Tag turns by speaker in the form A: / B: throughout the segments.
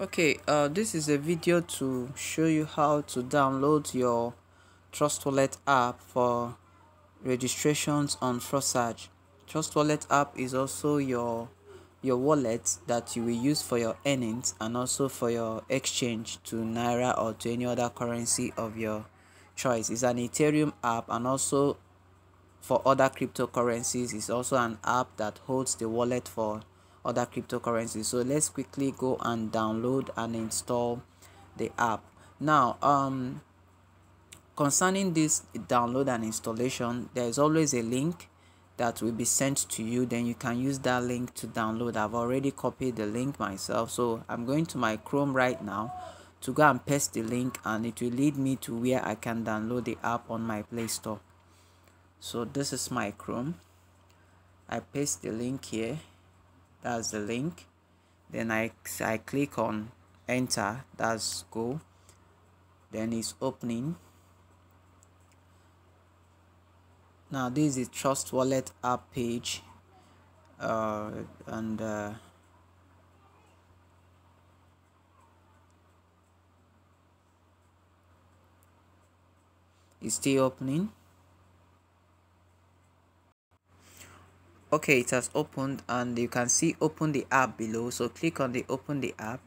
A: okay uh, this is a video to show you how to download your trust wallet app for registrations on Forsage. trust wallet app is also your your wallet that you will use for your earnings and also for your exchange to naira or to any other currency of your choice it's an ethereum app and also for other cryptocurrencies it's also an app that holds the wallet for other cryptocurrencies. So let's quickly go and download and install the app. Now um concerning this download and installation there is always a link that will be sent to you. Then you can use that link to download. I've already copied the link myself. So i'm going to my chrome right now to go and paste the link and it will lead me to where i can download the app on my play store. So this is my chrome. I paste the link here that's the link. Then I, I click on enter. That's go then it's opening. Now this is trust wallet app page. Uh, and uh, it's still opening okay it has opened and you can see open the app below. So click on the open the app.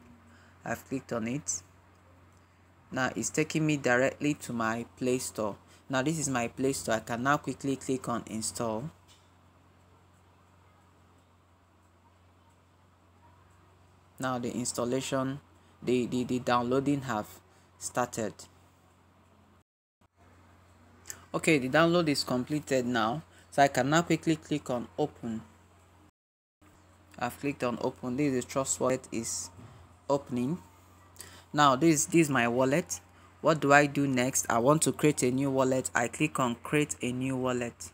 A: I've clicked on it. Now it's taking me directly to my play store. Now this is my play store. I can now quickly click on install. Now the installation the the, the downloading have started. Okay the download is completed now so I can now quickly click on open. I've clicked on open. This is Trust Wallet is opening. Now this, this is my wallet. What do I do next? I want to create a new wallet. I click on create a new wallet.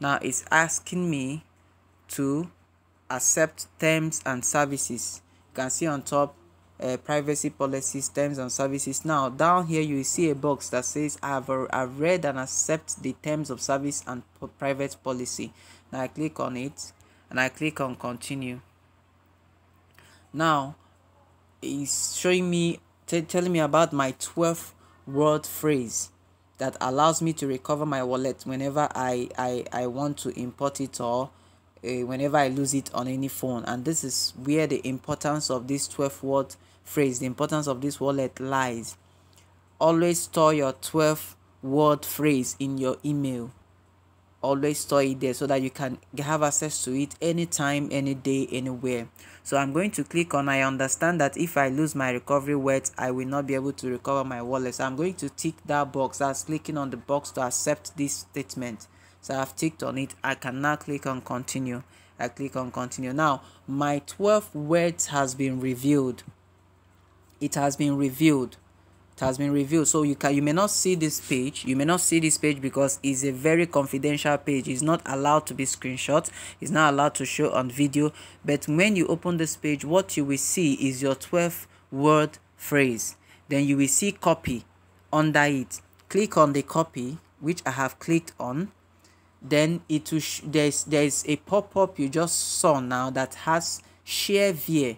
A: Now it's asking me to accept terms and services. You can see on top uh, privacy policies, terms and services. Now, down here you see a box that says I've, I've read and accept the terms of service and private policy. Now I click on it and I click on continue. Now, it's showing me, telling me about my 12th word phrase that allows me to recover my wallet whenever I, I, I want to import it or uh, whenever I lose it on any phone. And this is where the importance of this 12 word phrase, the importance of this wallet lies. Always store your 12 word phrase in your email. Always store it there so that you can have access to it anytime, any day, anywhere. So I'm going to click on I understand that if I lose my recovery words, I will not be able to recover my wallet. So I'm going to tick that box. That's clicking on the box to accept this statement so I've ticked on it I can now click on continue I click on continue now my 12 words has been revealed it has been revealed. It has been revealed. So you can you may not see this page. You may not see this page because it's a very confidential page. It's not allowed to be screenshot. It's not allowed to show on video. But when you open this page what you will see is your 12 word phrase. Then you will see copy under it. Click on the copy which i have clicked on. Then it will there's there's a pop-up you just saw now that has share via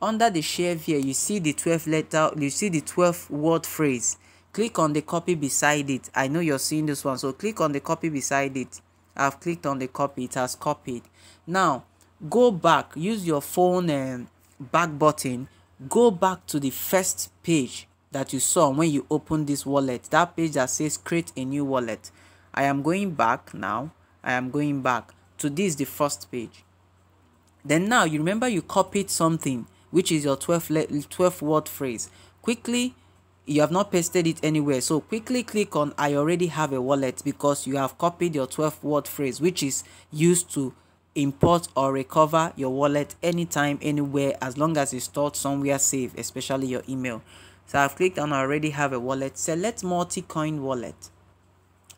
A: under the share via you see the 12 letter you see the 12 word phrase. Click on the copy beside it. I know you're seeing this one so click on the copy beside it. I've clicked on the copy. It has copied. Now go back. Use your phone um, back button. Go back to the first page that you saw when you opened this wallet. That page that says create a new wallet. I am going back now. I am going back to this the first page. Then now you remember you copied something which is your 12, 12 word phrase. Quickly, you have not pasted it anywhere. So quickly click on I already have a wallet because you have copied your 12 word phrase which is used to import or recover your wallet anytime, anywhere as long as it's stored somewhere safe, especially your email. So I've clicked on I already have a wallet. Select multi-coin wallet.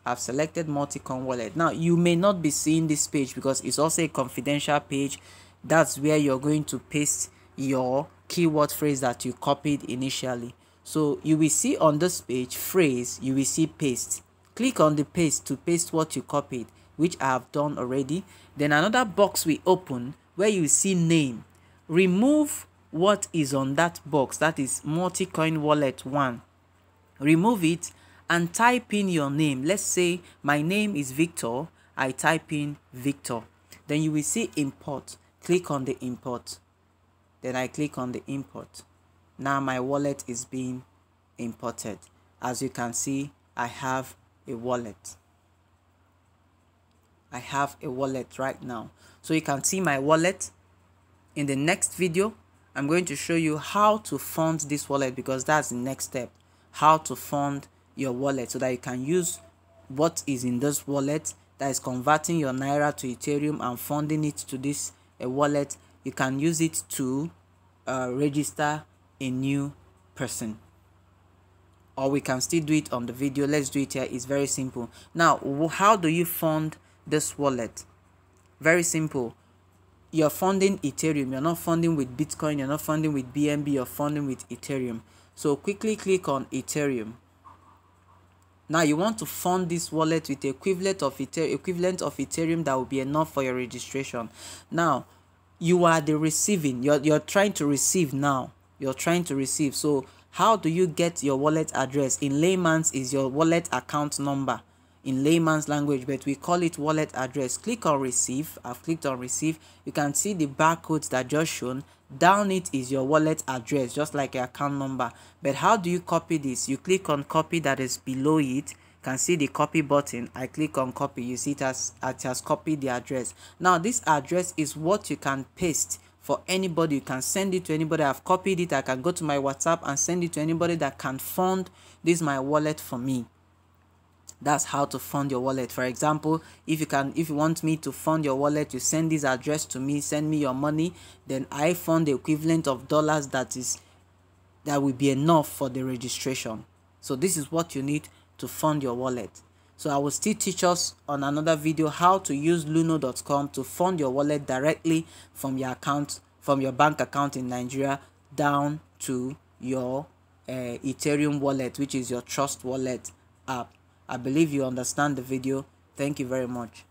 A: I've selected multi-coin wallet. Now you may not be seeing this page because it's also a confidential page. That's where you're going to paste your keyword phrase that you copied initially. So you will see on this page phrase, you will see paste. Click on the paste to paste what you copied, which I have done already. Then another box will open where you see name. Remove what is on that box that is multi-coin wallet one remove it and type in your name let's say my name is victor i type in victor then you will see import click on the import then i click on the import. Now my wallet is being imported. As you can see i have a wallet. I have a wallet right now. So you can see my wallet. In the next video i'm going to show you how to fund this wallet because that's the next step. How to fund your wallet so that you can use what is in this wallet that is converting your naira to ethereum and funding it to this a wallet you can use it to uh, register a new person. Or we can still do it on the video. Let's do it here. It's very simple. Now how do you fund this wallet? Very simple. You're funding ethereum. You're not funding with bitcoin. You're not funding with bnb you're funding with ethereum. So quickly click on ethereum. Now you want to fund this wallet with equivalent of equivalent of Ethereum that will be enough for your registration. Now you are the receiving. You're you're trying to receive now. You're trying to receive. So how do you get your wallet address? In layman's is your wallet account number in layman's language, but we call it wallet address. Click on receive. I've clicked on receive. You can see the barcodes that just shown down it is your wallet address just like your account number but how do you copy this you click on copy that is below it can see the copy button. I click on copy. You see it as it has copied the address. Now this address is what you can paste for anybody. You can send it to anybody. I've copied it. I can go to my whatsapp and send it to anybody that can fund this my wallet for me. That's how to fund your wallet. For example if you can if you want me to fund your wallet you send this address to me send me your money then i fund the equivalent of dollars that is that will be enough for the registration. So this is what you need to fund your wallet so i will still teach us on another video how to use luno.com to fund your wallet directly from your account from your bank account in nigeria down to your uh, ethereum wallet which is your trust wallet app I believe you understand the video. Thank you very much.